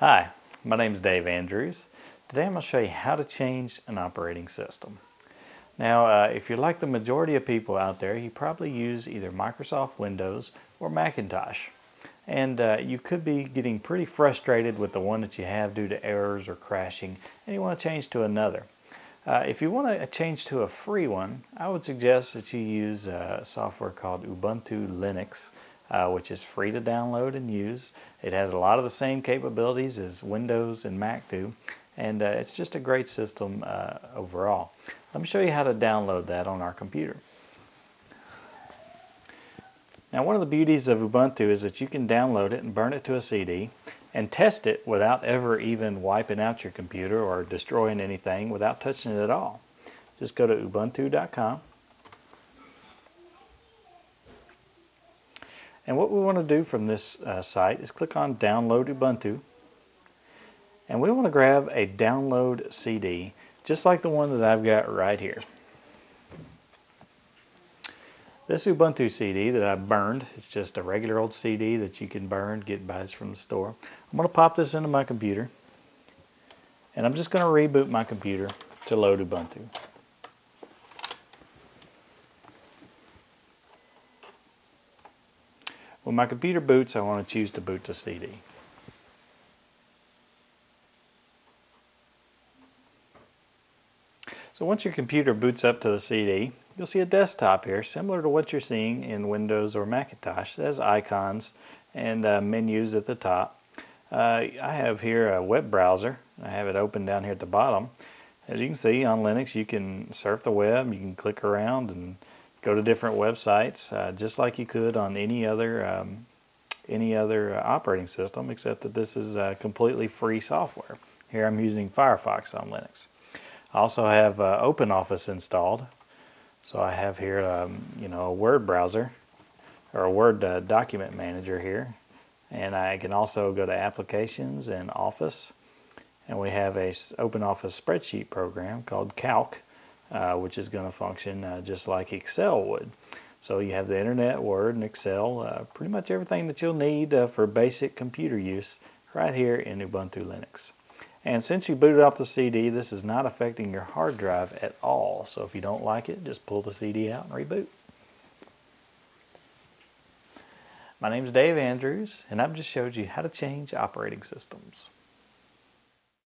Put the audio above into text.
Hi, my name is Dave Andrews. Today I'm going to show you how to change an operating system. Now, uh, if you're like the majority of people out there, you probably use either Microsoft Windows or Macintosh. And uh, you could be getting pretty frustrated with the one that you have due to errors or crashing, and you want to change to another. Uh, if you want to change to a free one, I would suggest that you use a software called Ubuntu Linux uh, which is free to download and use. It has a lot of the same capabilities as Windows and Mac do, and uh, it's just a great system uh, overall. Let me show you how to download that on our computer. Now one of the beauties of Ubuntu is that you can download it and burn it to a CD and test it without ever even wiping out your computer or destroying anything without touching it at all. Just go to ubuntu.com And what we want to do from this uh, site is click on Download Ubuntu. And we want to grab a download CD, just like the one that I've got right here. This Ubuntu CD that I burned, it's just a regular old CD that you can burn, get buys from the store. I'm going to pop this into my computer. And I'm just going to reboot my computer to load Ubuntu. When my computer boots, I want to choose to boot to CD. So once your computer boots up to the CD, you'll see a desktop here similar to what you're seeing in Windows or Macintosh. It has icons and uh, menus at the top. Uh, I have here a web browser. I have it open down here at the bottom. As you can see on Linux you can surf the web, you can click around and go to different websites uh, just like you could on any other um, any other uh, operating system except that this is uh, completely free software. Here I'm using Firefox on Linux. I also have uh, OpenOffice installed so I have here um, you know a Word browser or a Word uh, document manager here and I can also go to applications and Office and we have a OpenOffice spreadsheet program called Calc uh, which is going to function uh, just like Excel would. So you have the Internet, Word, and Excel, uh, pretty much everything that you'll need uh, for basic computer use right here in Ubuntu Linux. And since you booted off the CD, this is not affecting your hard drive at all. So if you don't like it, just pull the CD out and reboot. My name is Dave Andrews, and I've just showed you how to change operating systems.